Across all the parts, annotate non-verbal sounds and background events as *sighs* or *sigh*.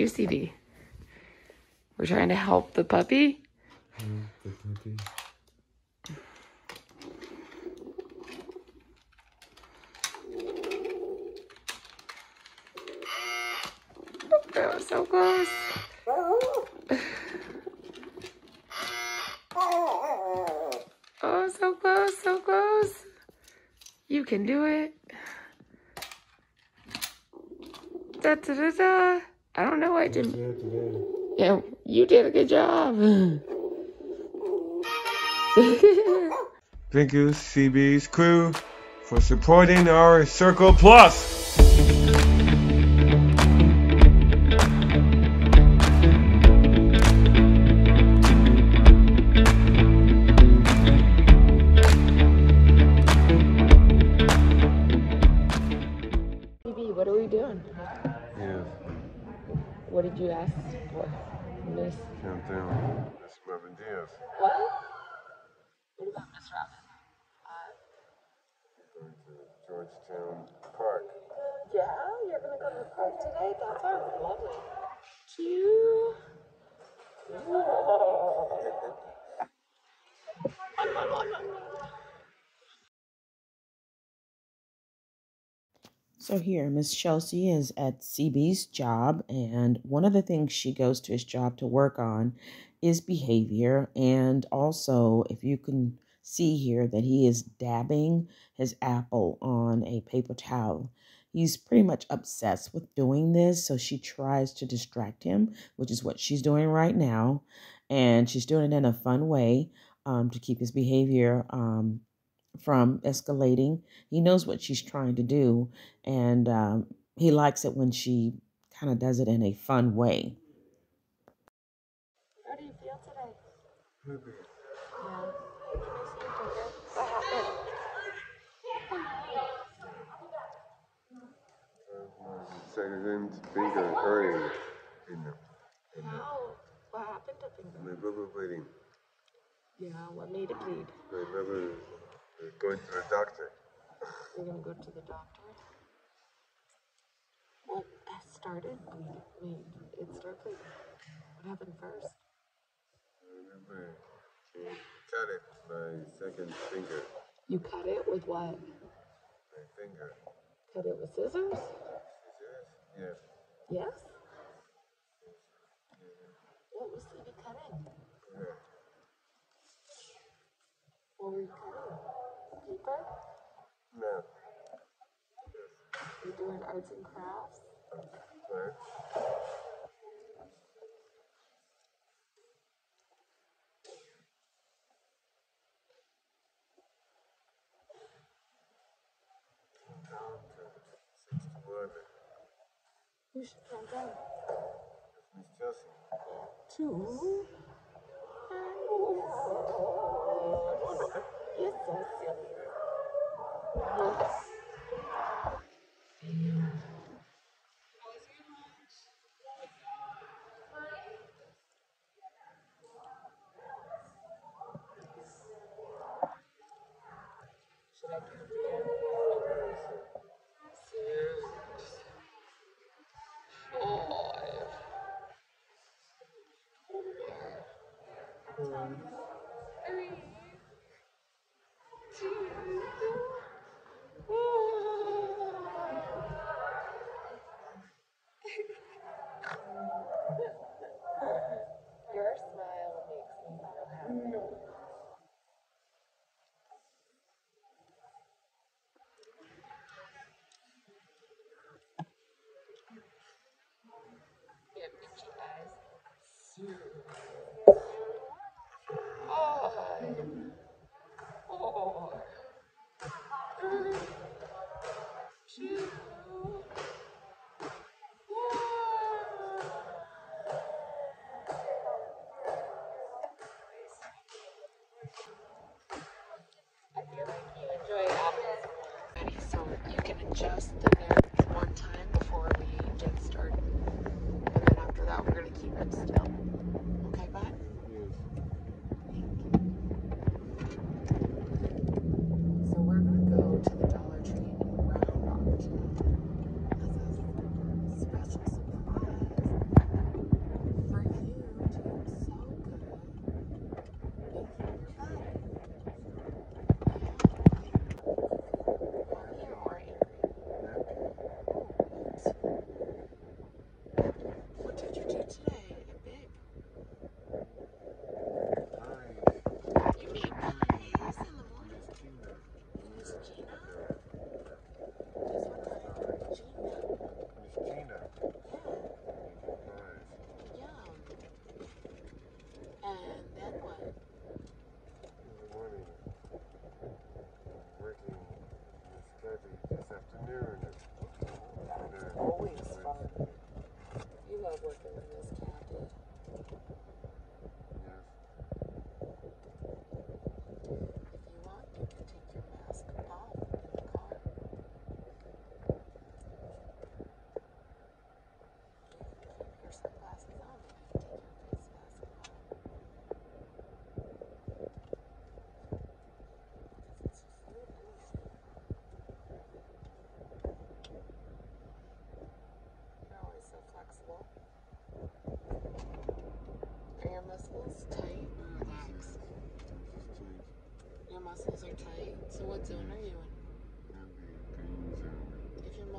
UCD. We're trying to help the puppy. Mm, the puppy. That was so close. Oh, so close, so close. You can do it. Da da da da. I don't know why I didn't. Yeah, today. Yeah, you did a good job. *laughs* Thank you, CB's crew, for supporting our Circle Plus. BB, what are we doing? Yes, What did you ask for? Miss countdown. That's Marvin Diaz. what? What about Miss Robin? Going to Georgetown Park. Yeah, you're gonna go to the park today? That sounds lovely. Cute. *laughs* So here, Miss Chelsey is at CB's job, and one of the things she goes to his job to work on is behavior. And also, if you can see here, that he is dabbing his apple on a paper towel. He's pretty much obsessed with doing this, so she tries to distract him, which is what she's doing right now. And she's doing it in a fun way um, to keep his behavior um, from escalating. He knows what she's trying to do, and um, he likes it when she kind of does it in a fun way. How do you feel today? Happy. Yeah. What happened? Second finger hurting in the, in the, How? What happened to finger? my rubber bleeding. Yeah, what made it bleed? My rubber uh, going to the doctor. You're gonna go to the doctor? What started? Made it started bleeding? What happened first? Remember, she cut it my second finger. You cut it with what? My finger. Cut it with scissors? Scissors? Yes? Yes? What was CB cutting? Yeah. What were you cutting? Paper? No. You're doing arts and crafts? You should count down. Miss. Two. You're so silly. Should I do it again? Six. Five. Three, two, one. Your smile makes me so happy. You have itchy eyes. Five, four, three, two, I feel like you enjoy apples already, so you can adjust the net one time before we get started. And then after that, we're gonna keep it still. and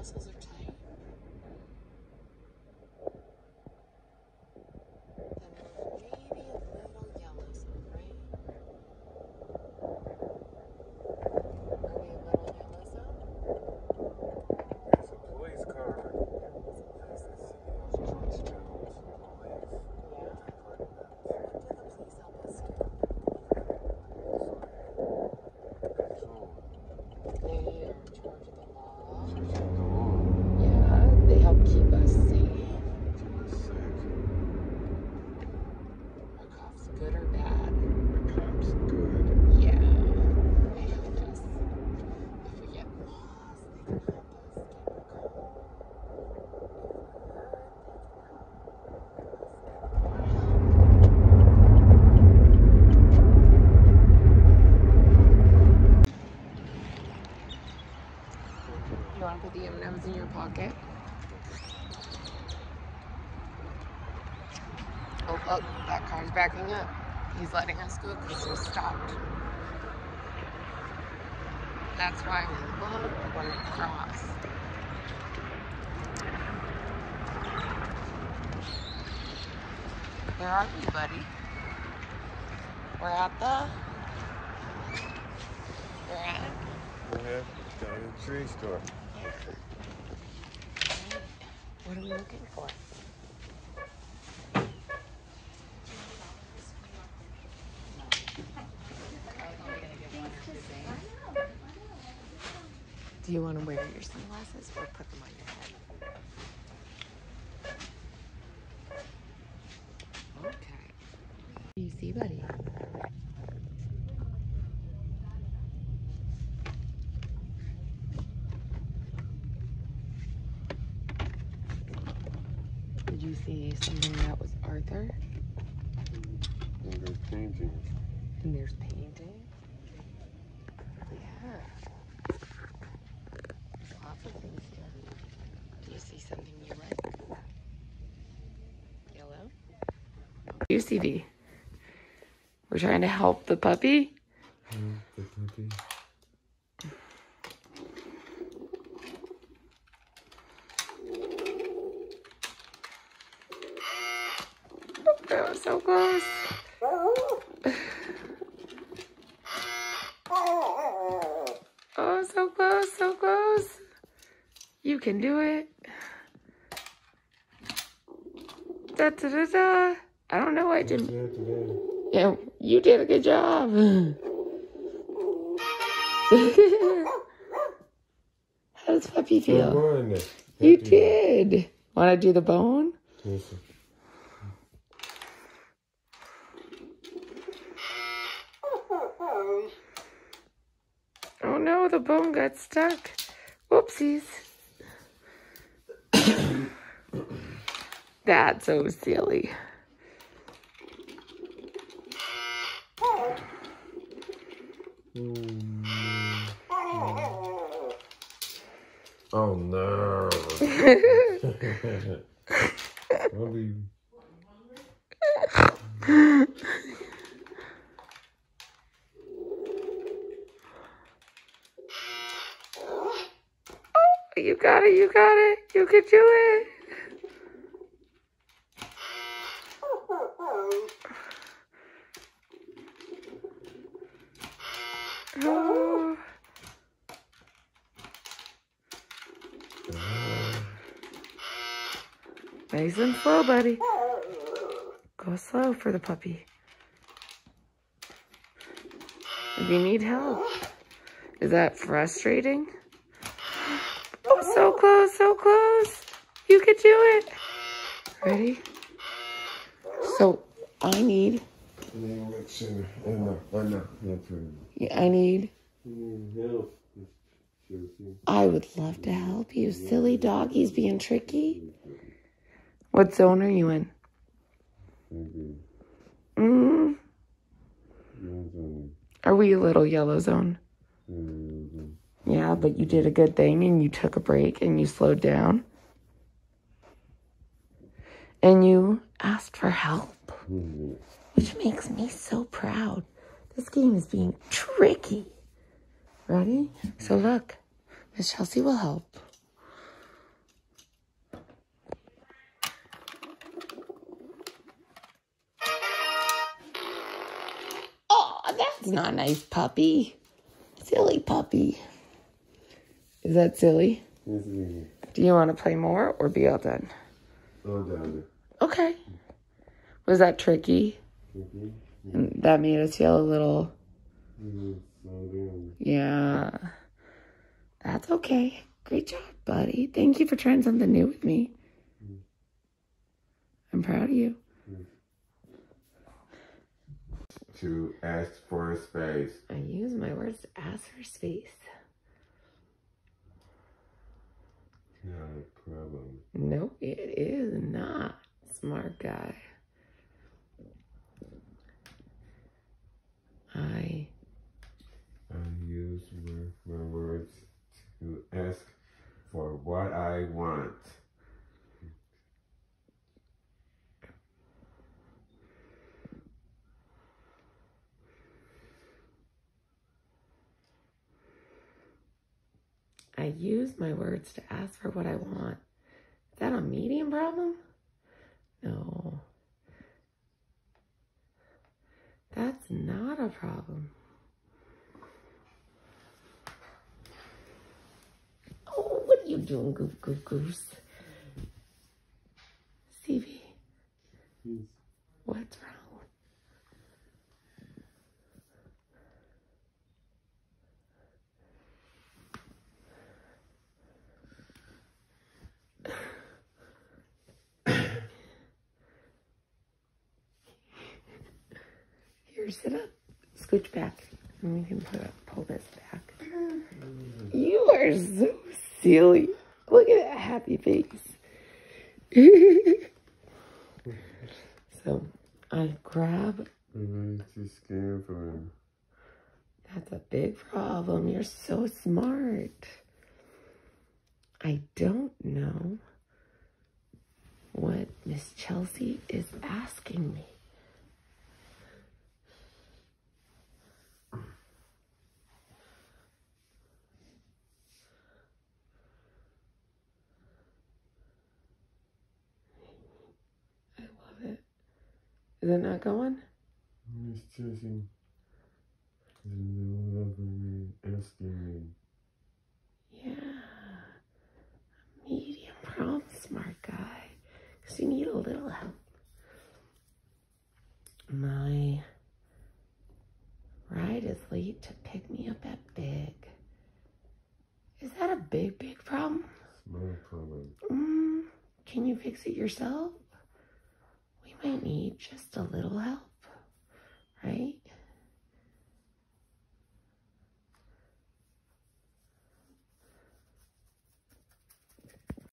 muscles are tight, then we're maybe a little yellow zone, right? Are we a little yellow zone? It's a police car. Nice to see those trucks too. Yeah. Where did the police help us get? They are in charge of the law. Yeah, they help keep us safe. Are cops good or bad? Yeah. They help us. If we get lost, they can help us get a call. If we're hurt, they can help us get more help. You want to in your pocket? Oh, oh, that car's backing up. He's letting us go because we stopped. That's why we when we cross. Where are we, buddy? We're at the. We're at. Yeah, down in the tree store. What are we looking for? Do you want to wear your sunglasses or put them on your head? Okay. Do you see, buddy? Did something that was Arthur? And there's paintings. And there's painting. Yeah. Lots of things here. Do you see something you like? Yellow? UCV. We're trying to help the puppy. The puppy. That was so close. Oh, so close, so close. You can do it. Da da da da. I don't know. why I didn't. Yeah, you did a good job. *laughs* How does puppy feel? You did. Want to do the bone? Oh no, the bone got stuck. Whoopsies. *coughs* That's so silly. Oh no. *laughs* *laughs* You got it, you got it. You can do it. *sighs* Nice and slow, buddy. Go slow for the puppy. If you need help. Is that frustrating? Close, so close. You could do it. Ready? So I need, I need, I would love to help you. Silly doggy's being tricky. What zone are you in? Mm, are we a little yellow zone? Yeah, but you did a good thing and you took a break and you slowed down. And you asked for help, which makes me so proud. This game is being tricky. Ready? So look, Miss Chelsey will help. Oh, that's not nice puppy. Silly puppy. Is that silly? Do you want to play more or be all done? All done. Okay. Was that tricky? And that made us feel a little. Mm-hmm. Yeah. That's okay. Great job, buddy. Thank you for trying something new with me. Mm-hmm. I'm proud of you. To ask for space. I use my words to ask for space. Not a problem. No, it is not. Smart guy. I I use my, my words to ask for what I want. I use my words to ask for what I want. Is that a medium problem? No. That's not a problem. Oh, what are you doing, Goof Goof Goose? Sit up. Scooch back. And we can put pull this back. Mm. You are so silly. Look at that happy face. *laughs* so I grab. I'm too scared for him. That's a big problem. You're so smart. I don't know what Miss Chelsey is asking me. Is it not going? Miss Chelsey is no longer me asking me. Yeah. Medium problem, smart guy. Because you need a little help. My ride is late to pick me up at Big. Is that a big, big problem? Small problem. Mm, can you fix it yourself? Might need just a little help, right?